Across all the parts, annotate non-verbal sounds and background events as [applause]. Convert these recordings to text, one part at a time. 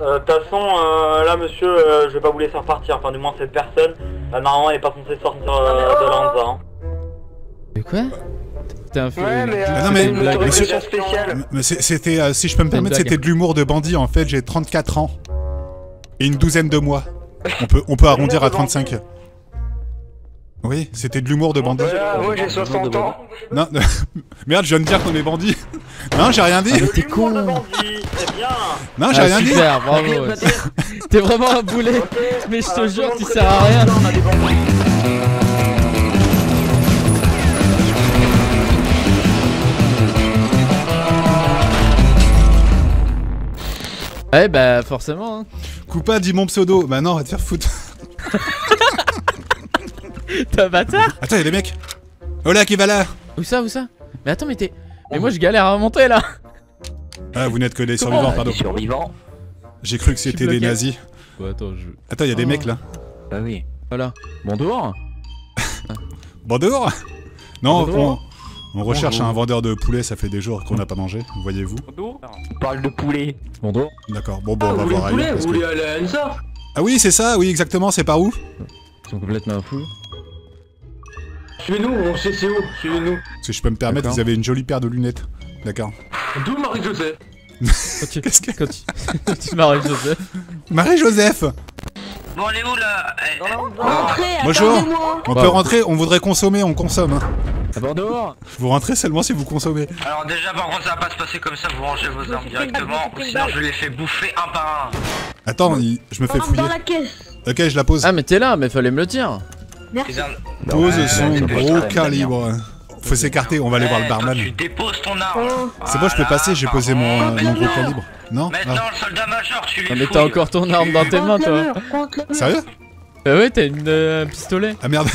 Euh, De toute façon, euh, là, monsieur, euh, je vais pas vous laisser repartir. Enfin, du moins, cette personne, euh, normalement, elle est pas censée sortir euh, de l'Anza. Hein. Mais quoi T'es un fou. Ouais, mais, euh, Ah non, mais- une blague. Monsieur- C'était, euh, si je peux me permettre, c'était de l'humour de bandit. En fait, j'ai 34 ans et une douzaine de mois. On peut, on peut [laughs] arrondir à 35. Oui, c'était de l'humour de bandit. Moi j'ai 60 ans. Non, [laughs] merde, je viens de dire qu'on est bandit. Non, j'ai rien dit. Ah, mais t'es con. Eh bien. Non, j'ai Ah, rien dit. super, bravo. ouais. T'es vraiment un boulet. Mais je te jure, tu sers à rien. On. Ouais, bah forcément. Hein. Coupa dit mon pseudo. Bah non, va te faire foutre. [laughs] T'es un bâtard Attends, y'a des mecs. Oh là, qui va là? Où ça, où ça? Mais attends, mais t'es. Mais moi je galère à remonter là. Ah, vous n'êtes que des survivants, pardon. Survivant J'ai cru que c'était des nazis. Ouais, attends, je. Attends, y'a des Oh. mecs là. Bah oui. Voilà. Bonjour. [laughs] Bonjour Non, Bonjour. on, on recherche un vendeur de poulet, ça fait des jours qu'on n'a pas mangé, voyez-vous. On parle de poulet. Bonjour. D'accord, bon, bon, Ah, on va voir poulet ailleurs. Vous que- voulez aller à Enza Ah oui, c'est ça, oui, exactement, c'est par où Ils sont complètement fous. Suivez-nous, on sait c'est où, suivez-nous. Si je peux me permettre, vous avez une jolie paire de lunettes. D'accord. D'où Marie-Joseph Quand tu. Qu'est-ce que... Quand tu. [laughs] tu m'arrives, Joseph. Marie-Joseph Bon, allez où là Eh, Entrez, Bonjour. attendez-moi On peut rentrer, on voudrait consommer, on consomme. Hein. Ah, bonjour. Vous rentrez seulement si vous consommez. Alors déjà par contre ça va pas se passer comme ça, vous rangez vos armes directement, une sinon je les fais bouffer un par un. Attends, il- je me fais Rentre fouiller. dans la caisse. Ok, je la pose. Ah, mais t'es là, mais fallait me le dire. Merci. Les armes- Pose Ouais, son c'est gros calibre. Faut s'écarter, on va aller voir le barman. Tu déposes ton arme. Oh. C'est bon, je peux passer, j'ai posé mon, mon gros Maintenant. calibre. Non Maintenant Ah, le soldat major, tu les mais t'as encore ton arme dans tes mains, toi. Sérieux Bah ouais, t'as une, euh, un pistolet. Ah merde.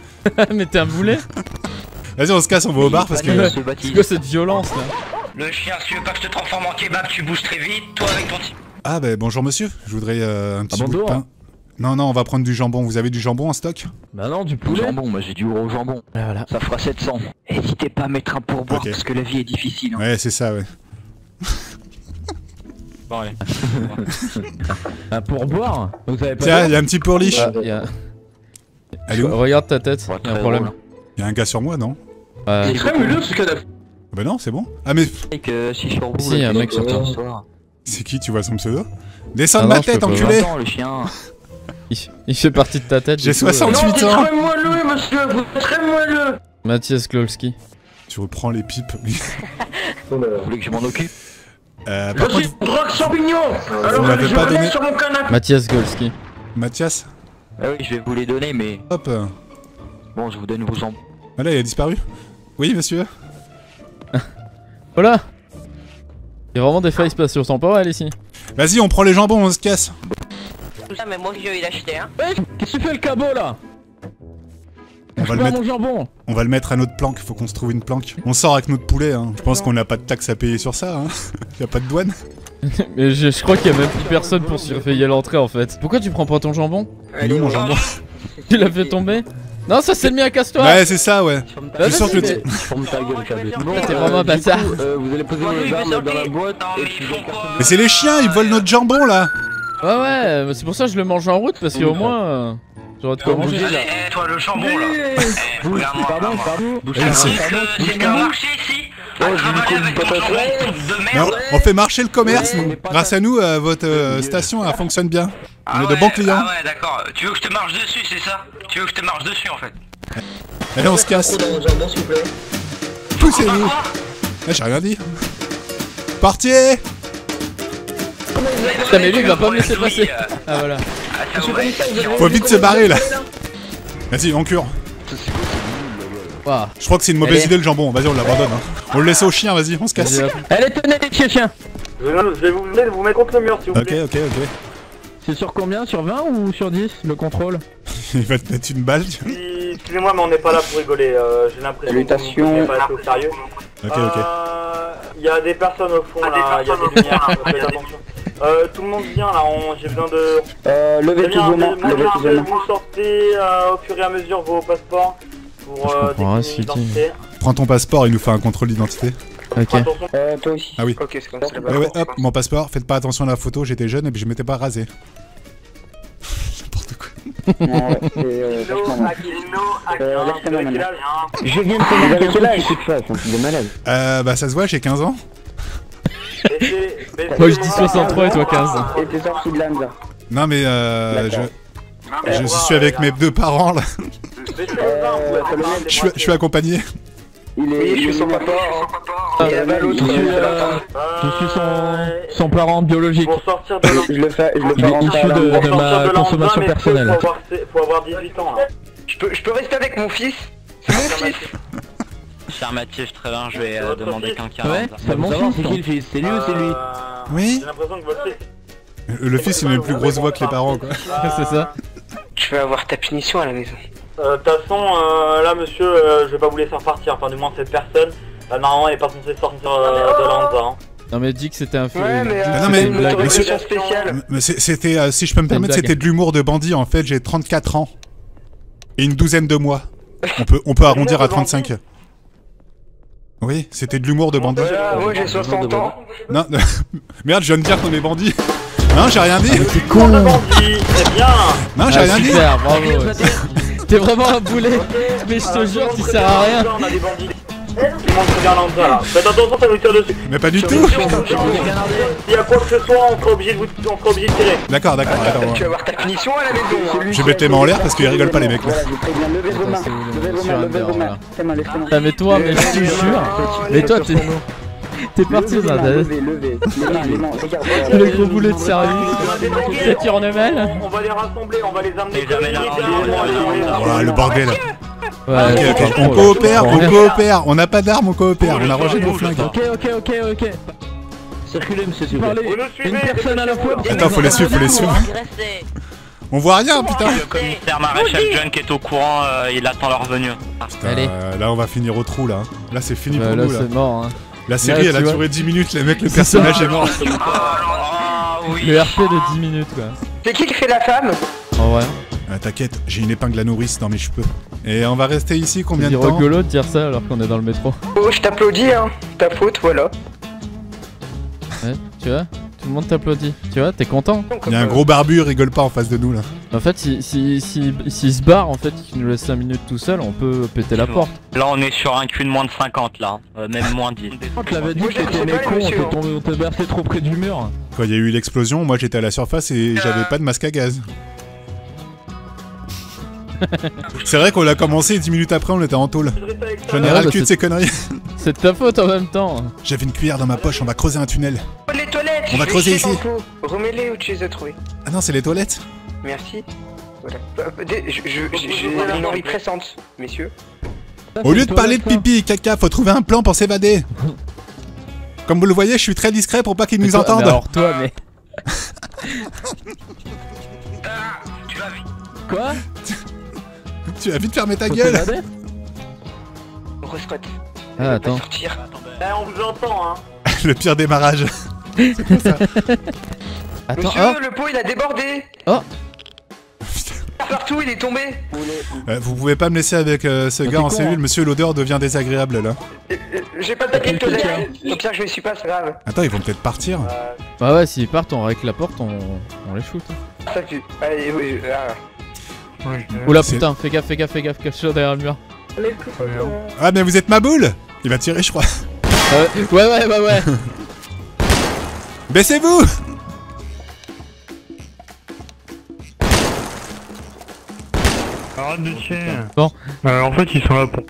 [laughs] mais t'es un boulet. Vas-y, on se casse, on va au bar parce que... C'est quoi cette violence là Le chien, si tu veux pas que je te transforme en kebab, tu bouges très vite, toi avec ton type. Ah bah bonjour monsieur, je voudrais euh, un petit Ah, bout de pain. Non, non, on va prendre du jambon. Vous avez du jambon en stock? Bah non, du Du jambon, moi j'ai du gros jambon. Ah, voilà. Ça fera 700. N'hésitez pas à mettre un pourboire parce que la vie est difficile. hein. Ouais, c'est ça, ouais. [laughs] [laughs] Un pourboire? Vous savez pas Tiens, il y a un petit pourliche. Ah, y a- Elle est où? Regarde ta tête, Ouais, y a un problème. drôle. Il y a un gars sur moi, non? Ouais. C'est très ce cadavre. Ah Bah non, c'est bon. Ah mais si y a un mec sur toi. c'est qui Tu vois son pseudo? Descends Ah de non, ma tête, enculé Attends, le chien. [laughs] Il, il fait partie de ta tête. J'ai du coup, euh, 60. Non, 38 t'es ans. très moelleux, monsieur, très moelleux. Mathias Klolski. Tu reprends les pipes. [laughs] Vous voulez que je m'en occupe euh, Je contre, suis drogue champignon Alors je pas donné- sur mon canapé Mathias Golski. Mathias, Ah oui, je vais vous les donner, mais hop. bon, je vous donne vos jambons. Ah là, il a disparu Oui, monsieur [laughs] Voilà Il y a vraiment des failles spatio-temporelles ici. Vas-y, on prend les jambons, on se casse. Mais moi je vais l'acheter, hein. Qu'est-ce que tu fais le cabot là On va, le mettre, mon jambon on va le mettre à notre planque, faut qu'on se trouve une planque. On sort avec notre poulet, hein. je pense qu'on n'a pas de taxe à payer sur ça, hein. [laughs] y a pas de douane. [laughs] Mais je, je crois qu'il y a même plus personne pour surveiller l'entrée en fait. Pourquoi tu prends pas ton jambon Il est mon jambon [laughs] Tu l'as fait tomber Non, ça c'est le mien, casse-toi Ouais, c'est ça, ouais. Bah, Je suis sûr que le mais- Ferme ta gueule, cabé. Bon, T'es vraiment un bâtard vous allez poser armes dans la boîte et puis Mais c'est les chiens, ils volent notre jambon là Ouais, ouais, mais c'est pour ça que je le mange en route parce qu'au moins. euh, J'aurais de quoi manger. là. Eh, toi le jambon là. Eh, regarde-moi, Pardon, pardon. Eh, sais c'est- que marché ici Oh, avec ton de merde on fait marcher le commerce, Ouais, nous. Grâce à nous, euh, votre euh, station, elle fonctionne bien. On est de ouais, bons clients. Ah ouais, d'accord. Tu veux que je te marche dessus, c'est ça? Tu veux que je te marche dessus en fait? Allez, on se casse. Dans mon jambon, s'il vous plaît. Poussez-vous Eh, J'ai rien dit. Partiez Putain, mais lui il va pas me laisser passer. Ah voilà. Ah, ouais. Faut vite se barrer là. Vas-y, on cure. Waouh. Je crois que c'est une mauvaise Allez. idée le jambon, vas-y, on l'abandonne. Hein. On le laisse au chien, vas-y, on se casse. Allez, tenez les chiens, chiens Je vais vous mettre contre le mur, s'il vous Ok, plaît. ok, ok. C'est sur combien Sur 20 ou sur 10 le contrôle [laughs] Il va te mettre une balle. tu vois. Si- Excusez-moi, mais on n'est pas là pour rigoler. euh, J'ai l'impression Salutations. pas assez au sérieux. Ok, ok. Euh, Il y a des personnes au fond là, il y a des lumières. Euh, tout le monde vient là, on- j'ai besoin de... Euh, levez tous vos mains, levez tous vos mains. vous sortez euh, au fur et à mesure vos passeports pour euh, l'identité. Prends ton passeport, il nous fait un contrôle d'identité. Ok. Euh, toi aussi. Ah oui. Ok, c'est comme ça. Ouais, ouais, hop, mon passeport, faites pas attention à la photo, j'étais jeune et puis je m'étais pas rasé. [laughs] N'importe quoi. Ouais, c'est euh, Euh, hein Je viens de te dire quel âge? Tu fasses, un truc de malade. Euh, bah ça se voit, j'ai 15 ans. Moi je dis bras. 63 et toi 15. Et t'es sorti de l'Anza. Non mais euh, je, je suis avec mes deux parents là. Pouvez Euh, Je suis, je suis accompagné. Il est. Je il suis est son papa. Il y l'autre. je, euh, Euh, Je suis son, son parent biologique. Pour sortir de l'an- je le fais, je le Il fais est rentrer issu à de- ma consommation 20, personnelle. Faut avoir, faut avoir 18 ans là. Je peux, je peux rester avec mon fils? C'est mon fils Mathis, très bien, je vais euh, demander quelqu'un. Ouais, c'est mon fils. C'est qui le fils C'est lui ou c'est lui Euh, Oui. J'ai l'impression que votre fils. Le le fils il a une plus grosse voix que les parents quoi. [laughs] C'est ça. Tu vas avoir ta punition à la maison. Euh, De toute façon, euh, là monsieur, euh, je vais pas vous laisser repartir. Enfin, du moins cette personne. Euh, normalement, elle est pas censée sortir euh, de l'Anza. Hein. Non mais dis que c'était un film. Ouais, mais Ah euh, non, mais- c'est une blague, monsieur. C'était, euh, si je peux me permettre, c'était de l'humour de bandit en fait, j'ai 34 ans. Et une douzaine de mois. On peut, on peut arrondir à 35. Oui, c'était de l'humour de bandit. Voilà, moi j'ai 60 ans. Non, [laughs] merde, je viens de dire qu'on est bandit. Non, j'ai rien dit. T'es con. C'est bien. Non, j'ai Ah, rien dit. super, bravo. T'es vraiment un boulet. Mais je te jure, tu sers à rien. Là. Faites attention, ça nous tire dessus. Mais pas du tout. S'il y a quoi que ce soit, on sera obligé de, vous... on sera obligé de tirer. D'accord, d'accord, attends. Tu vas avoir ta punition à la maison. hein. Je vais mettre les mains en l'air parce qu'ils rigolent pas les mecs là. Levez vos mains. Levez vos mains, levez vos mains. Ah mais toi, mais je te jure. Mais toi, t'es t'es parti dans les mains, un Levez, levez. Les mains, les mains, regarde. le gros boulet de service. Mal on, va les rassembler, on va les amener. Voilà, le bordel. Ouais, pas on coopère, on coopère. On n'a pas d'armes, on coopère. On a rangé nos flingues. Ok, ok, ok, ok. Circulez, monsieur, s'il vous plaît. Une personne à la fois. Attends, faut les suivre, faut les suivre. On voit rien, putain. Le commissaire maréchal Junk est au courant, euh, il attend leur venue. Allez. Euh, là, on va finir au trou là. Là, c'est fini Bah, pour là nous là. c'est mort. Hein. La série, Là, elle a vois. duré 10 minutes. Les mecs, le personnage est mort. Ah oui. Le RP de 10 minutes quoi. C'est qui qui fait la femme? En vrai. Ah, T'inquiète, j'ai une épingle à nourrice dans mes cheveux. Et on va rester ici combien C'est de temps rigolo de dire ça alors qu'on est dans le métro. Oh, je t'applaudis, hein. Ta faute, voilà. Ouais, tu vois Tout le monde t'applaudit. Tu vois, t'es content Il y a un gros barbu, rigole pas en face de nous là. En fait, si, si, si, s'il se barre, en fait, qu'il nous laisse 5 minutes tout seul, on peut péter la porte. Là, on est sur un cul de moins de 50 là, euh, même moins 10. On te l'avait dit que t'étais con, on monsieur, t'est tombé, on t'a versé trop près du mur. Quand il y a eu l'explosion, moi j'étais à la surface et j'avais pas de masque à gaz. [laughs] C'est vrai qu'on l'a commencé 10 minutes après, on était en tôle. J'en ai ras le bah, cul de ces conneries. C'est de ta faute en même temps. J'avais une cuillère dans ma poche, on va creuser un tunnel. Les toilettes On va creuser ici. Remets-les où tu les as trouvés. Ah non, c'est les toilettes Merci. Voilà. Je- je- J'ai une envie pressante, messieurs. Au lieu de parler de pipi et caca, faut trouver un plan pour s'évader. [laughs] Comme vous le voyez, je suis très discret pour pas qu'ils nous entendent. alors toi, mais. [laughs] Tu vas vite. Quoi? Tu vas vite fermer ta gueule. Respect. Ah, attends. Eh, on vous entend, hein. [laughs] Le pire démarrage. [laughs] Attends, Monsieur, oh, le pot il a débordé. Oh. Partout, il est tombé. Euh, vous pouvez pas me laisser avec euh, ce Mais gars en con, cellule, hein. monsieur, l'odeur devient désagréable là. Euh, J'ai pas de papier de toilette. Au pire, je me suis pas, c'est grave. Attends, ils vont peut-être partir. bah ouais, s'ils partent, on règle la porte, on, on les shoot. Ça pue. Allez, oui, ah. Oula putain, fais gaffe, fais gaffe, fais gaffe, cache-toi derrière le mur. Ah, mais vous êtes ma boule Il va tirer, je crois. Euh, ouais, ouais, ouais, ouais. [laughs] Baissez-vous Arrête de tirer. Bon. Euh, en fait, ils sont là pour.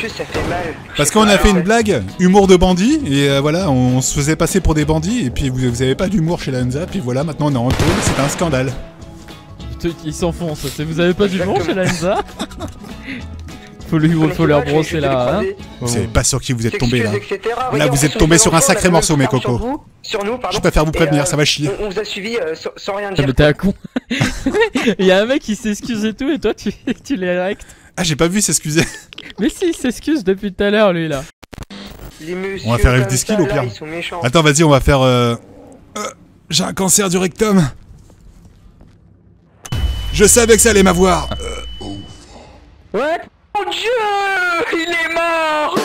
Ça fait mal. Parce qu'on a fait une blague, humour de bandit, et euh, voilà, on se faisait passer pour des bandits, et puis vous, vous avez pas d'humour chez la Hansa, puis voilà, maintenant on est en tôle, c'est un scandale. S'enfoncent. c'est- Vous avez pas du bon chez la Enza Faut, lui, faut leur brosser là, hein. Vous savez pas sur qui vous êtes tombé là. Là, vous êtes tombé sur un sacré morceau, mes cocos. Sur, nous, pardon. Je préfère vous prévenir, euh, ça va chier. On, vous a suivi euh, sans, rien dire. mais t'es un con. [laughs] Il y a un mec qui s'excuse et tout, et toi tu, [laughs] tu les rectes. Ah, j'ai pas vu s'excuser. Mais si, il s'excuse depuis tout à l'heure, lui là. On va faire comme F10 ça, kilos, au pire. Attends, vas-y, on va faire. Euh... euh, J'ai un cancer du rectum. Je savais que ça allait m'avoir. Ouais Mon dieu Il est mort